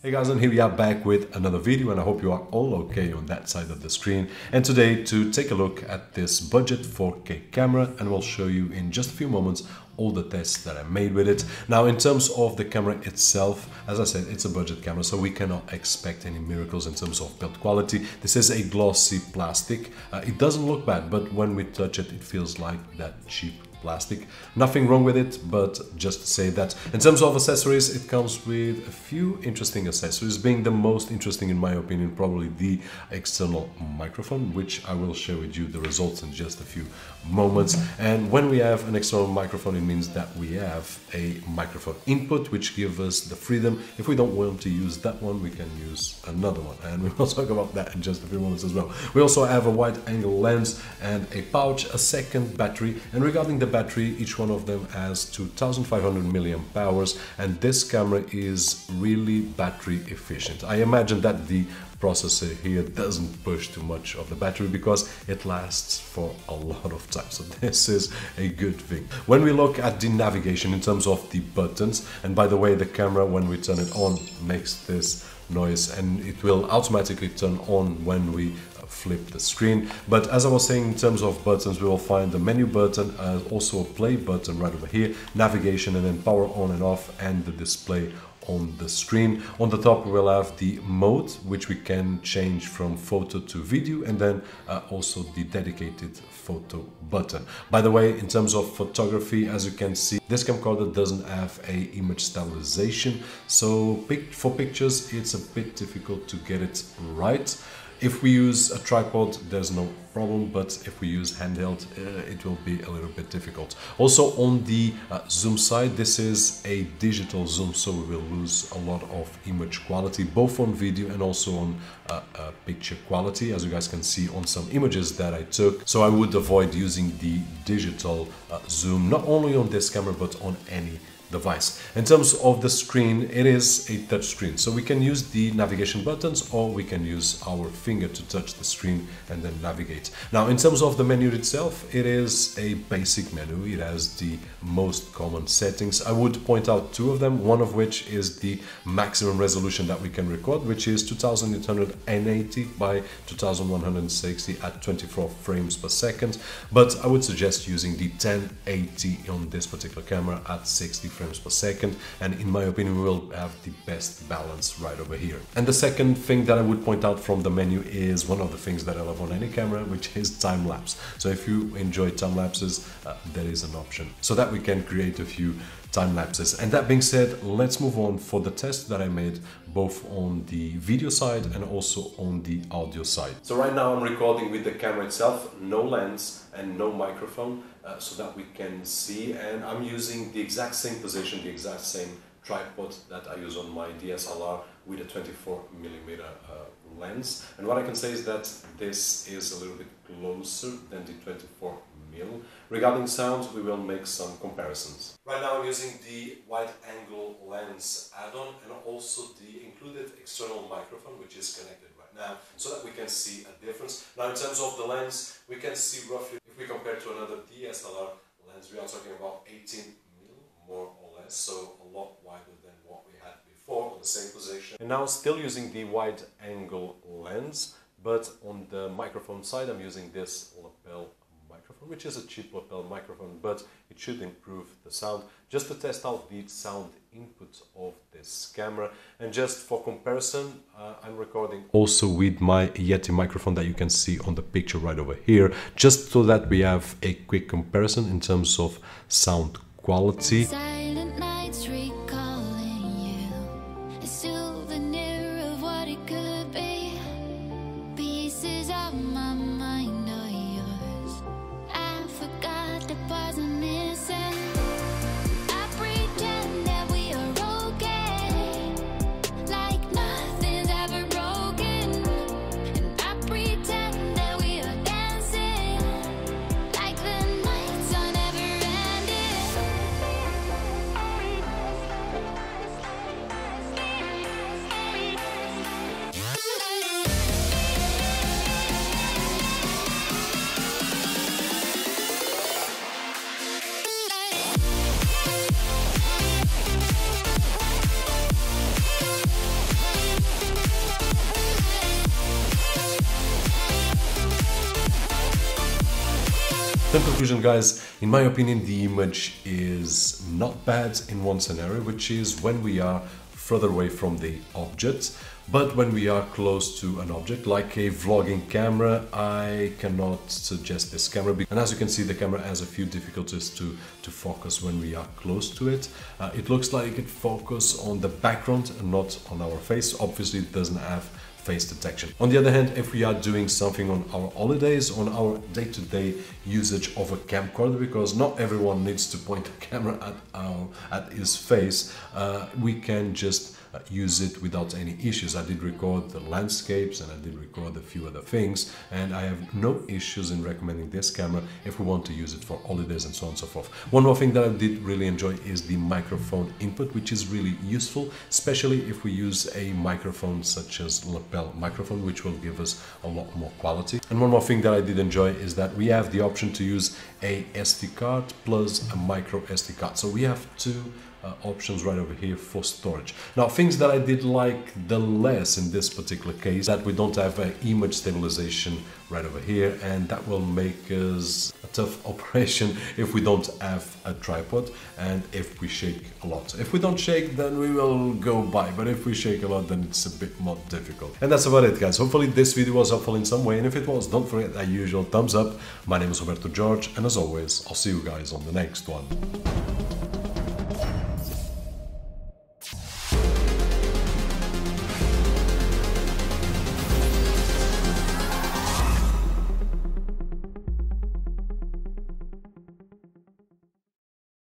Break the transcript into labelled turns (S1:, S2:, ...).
S1: Hey guys, and here we are back with another video and I hope you are all okay on that side of the screen. And today to take a look at this budget 4K camera and we'll show you in just a few moments all the tests that I made with it. Now in terms of the camera itself, as I said, it's a budget camera so we cannot expect any miracles in terms of build quality. This is a glossy plastic. Uh, it doesn't look bad, but when we touch it, it feels like that cheap plastic. Nothing wrong with it, but just say that. In terms of accessories, it comes with a few interesting accessories, being the most interesting in my opinion, probably the external microphone, which I will share with you the results in just a few moments. And when we have an external microphone, it means that we have a microphone input, which gives us the freedom. If we don't want to use that one, we can use another one. And we will talk about that in just a few moments as well. We also have a wide angle lens and a pouch, a second battery. And regarding the battery, each one of them has 2500 milliamp hours and this camera is really battery efficient. I imagine that the processor here doesn't push too much of the battery because it lasts for a lot of time. So this is a good thing. When we look at the navigation in terms of the buttons and by the way the camera when we turn it on makes this noise and it will automatically turn on when we flip the screen. But as I was saying in terms of buttons we will find the menu button uh, also a play button right over here navigation and then power on and off and the display on the screen. On the top we will have the mode which we can change from photo to video and then uh, also the dedicated photo button. By the way in terms of photography as you can see this camcorder doesn't have a image stabilization so for pictures it's a bit difficult to get it right. If we use a tripod, there's no problem, but if we use handheld, uh, it will be a little bit difficult. Also on the uh, zoom side, this is a digital zoom, so we will lose a lot of image quality, both on video and also on uh, uh picture quality, as you guys can see on some images that I took. So I would avoid using the digital uh, zoom, not only on this camera, but on any device. In terms of the screen, it is a touch screen. So we can use the navigation buttons or we can use our finger to touch the screen and then navigate. Now, in terms of the menu itself, it is a basic menu. It has the most common settings. I would point out two of them, one of which is the maximum resolution that we can record, which is 2880 by 2160 at 24 frames per second. But I would suggest using the 1080 on this particular camera at 60 frames per second and in my opinion we will have the best balance right over here. And the second thing that I would point out from the menu is one of the things that I love on any camera which is time lapse. So if you enjoy time lapses uh, there is an option so that we can create a few time lapses. And that being said, let's move on for the test that I made both on the video side and also on the audio side. So right now I'm recording with the camera itself, no lens and no microphone uh, so that we can see and I'm using the exact same position, the exact same tripod that I use on my DSLR with a 24 millimeter uh, lens. And what I can say is that this is a little bit closer than the 24 mil. Regarding sound, we will make some comparisons. Right now I'm using the wide angle lens add-on and also the included external microphone which is connected right now so that we can see a difference. Now in terms of the lens, we can see roughly, if we compare to another DSLR lens, we are talking about 18 mil more or less, so a lot wider than what we had before on the same position. And now still using the wide angle lens, but on the microphone side I'm using this lapel microphone, which is a cheap lapel microphone, but it should improve the sound. Just to test out the sound input of this camera. And just for comparison, uh, I'm recording also with my Yeti microphone that you can see on the picture right over here, just so that we have a quick comparison in terms of sound quality. In conclusion, guys, in my opinion, the image is not bad in one scenario, which is when we are further away from the object. But when we are close to an object, like a vlogging camera, I cannot suggest this camera. And as you can see, the camera has a few difficulties to, to focus when we are close to it. Uh, it looks like it focuses on the background and not on our face. Obviously, it doesn't have face detection. On the other hand, if we are doing something on our holidays, on our day-to-day -day usage of a camcorder, because not everyone needs to point a camera at, our, at his face, uh, we can just uh, use it without any issues. I did record the landscapes and I did record a few other things and I have no issues in recommending this camera if we want to use it for holidays and so on and so forth. One more thing that I did really enjoy is the microphone input which is really useful especially if we use a microphone such as lapel microphone which will give us a lot more quality. And one more thing that I did enjoy is that we have the option to use a SD card plus a micro SD card. So we have two uh, options right over here for storage. Now things that I did like the less in this particular case that we don't have an image stabilization right over here and that will make us a tough operation if we don't have a tripod and if we shake a lot. If we don't shake then we will go by but if we shake a lot then it's a bit more difficult. And that's about it guys. Hopefully this video was helpful in some way and if it was don't forget that usual thumbs up. My name is Roberto Jorge and as always I'll see you guys on the next one.